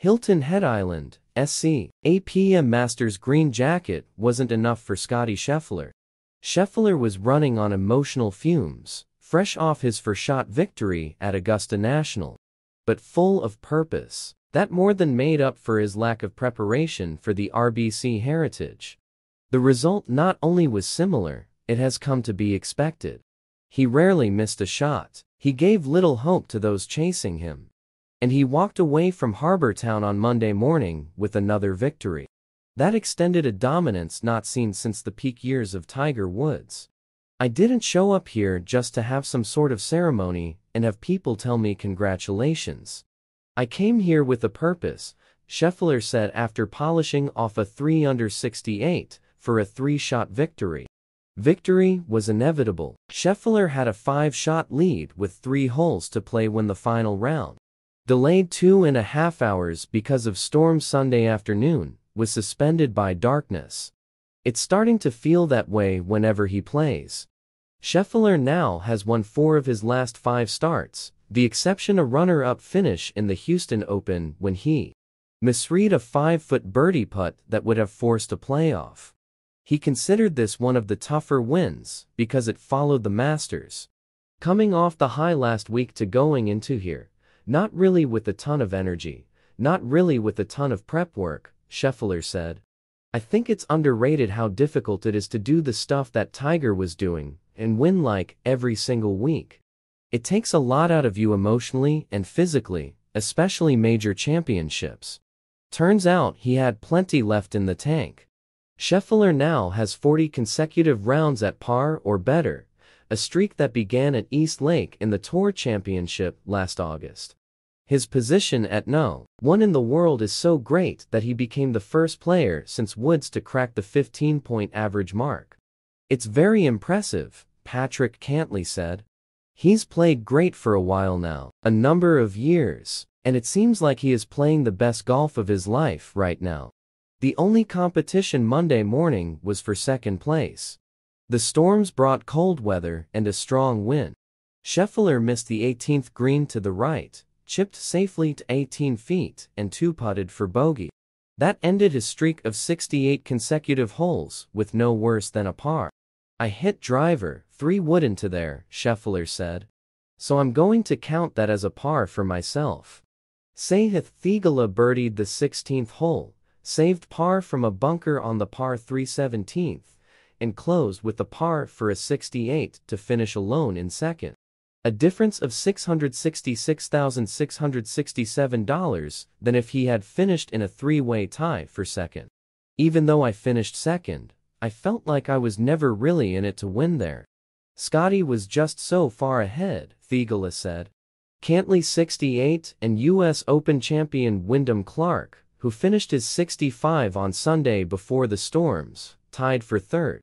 Hilton Head Island, SC, APM Masters green jacket wasn't enough for Scottie Scheffler. Scheffler was running on emotional fumes, fresh off his first shot victory at Augusta National. But full of purpose. That more than made up for his lack of preparation for the RBC Heritage. The result not only was similar, it has come to be expected. He rarely missed a shot. He gave little hope to those chasing him. And he walked away from Harbour Town on Monday morning with another victory. That extended a dominance not seen since the peak years of Tiger Woods. I didn't show up here just to have some sort of ceremony and have people tell me congratulations. I came here with a purpose, Scheffler said after polishing off a 3 under 68 for a three-shot victory. Victory was inevitable. Scheffler had a five-shot lead with three holes to play when the final round. Delayed two and a half hours because of storm Sunday afternoon, was suspended by darkness. It's starting to feel that way whenever he plays. Scheffler now has won four of his last five starts, the exception a runner-up finish in the Houston Open when he misread a five-foot birdie putt that would have forced a playoff. He considered this one of the tougher wins because it followed the Masters. Coming off the high last week to going into here, not really with a ton of energy, not really with a ton of prep work, Scheffler said. I think it's underrated how difficult it is to do the stuff that Tiger was doing and win like every single week. It takes a lot out of you emotionally and physically, especially major championships. Turns out he had plenty left in the tank. Scheffler now has 40 consecutive rounds at par or better, a streak that began at East Lake in the Tour Championship last August. His position at no. 1 in the world is so great that he became the first player since Woods to crack the 15-point average mark. It's very impressive, Patrick Cantlay said. He's played great for a while now, a number of years, and it seems like he is playing the best golf of his life right now. The only competition Monday morning was for second place. The storms brought cold weather and a strong wind. Scheffler missed the 18th green to the right, chipped safely to 18 feet, and two-putted for bogey. That ended his streak of 68 consecutive holes with no worse than a par. I hit driver, three wood into there, Scheffler said. So I'm going to count that as a par for myself. Sahith Theegala birdied the 16th hole, saved par from a bunker on the par 317th, and closed with the par for a 68 to finish alone in second. A difference of $666,667 than if he had finished in a three-way tie for second. Even though I finished second, I felt like I was never really in it to win there. Scottie was just so far ahead, Theegala said. Cantlay 68 and U.S. Open champion Wyndham Clark, who finished his 65 on Sunday before the storms, tied for third.